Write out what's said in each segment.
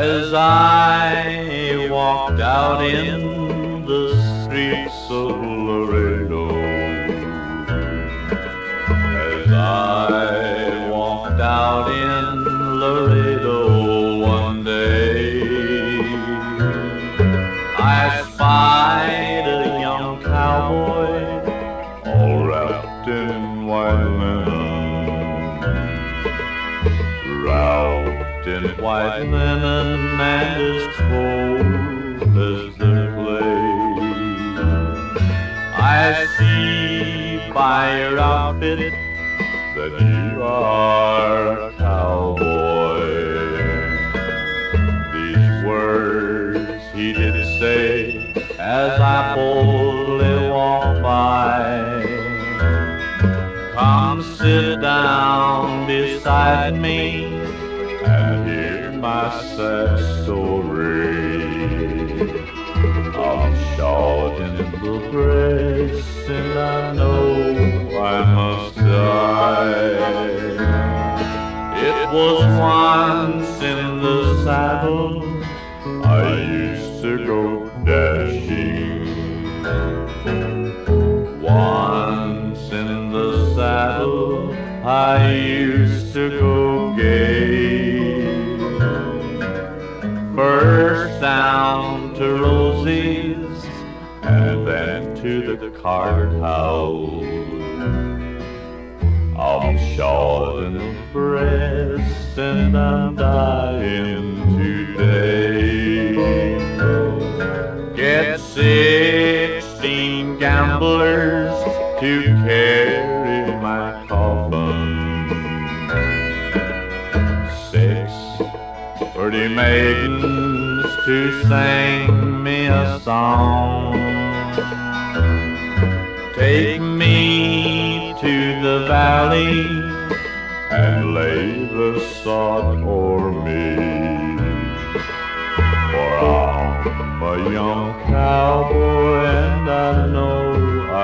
as I walked out in the streets of Laredo. As I walked out in Laredo one day, I spied a young cowboy all wrapped in white linen, in white linen and as cold as the clay. I see by your outfit that you are a cowboy. These words he did say as I boldly walked by. Come sit down beside me and hear my sad story. I'm shot in the breast and I know I must die. It was once in the saddle I used to go dashing. Once in the saddle I card house. I'm in the breast and I'm dying today. Get sixteen gamblers to carry my coffin. Six pretty maidens to sing me a song. Take me to the valley and lay the sod o'er me. For I'm a young cowboy and I know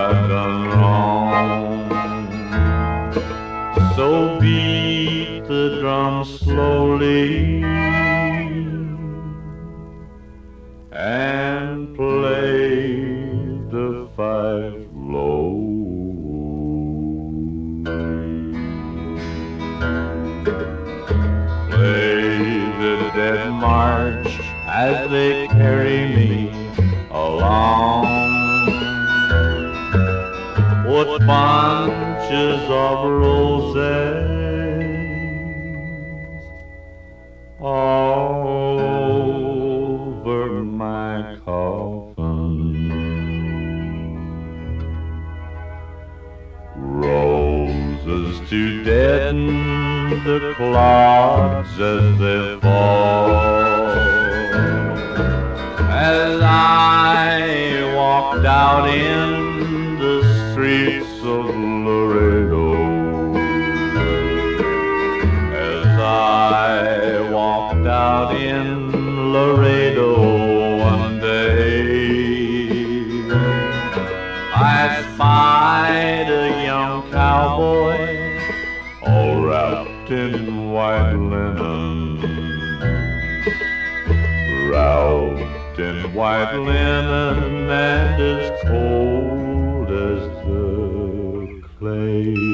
I've done wrong. So beat the drum slowly and play Play the dead march as they carry me along. Put bunches of roses to deaden the clods as they fall. As I walked out in the streets of Laredo. As I walked out in Laredo one day, I spied a young cowboy white linen. Wrapped in white linen and as cold as the clay.